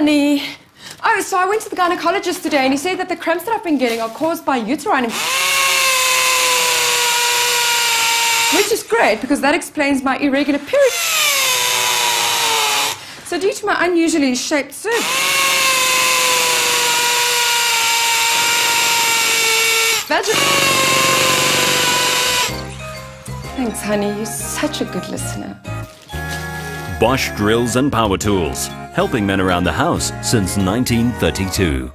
honey. Oh, so I went to the gynecologist today and he said that the cramps that I've been getting are caused by uterine. Which is great because that explains my irregular period. So, due to my unusually shaped cervix. Thanks, honey. You're such a good listener. Bosch Drills and Power Tools, helping men around the house since 1932.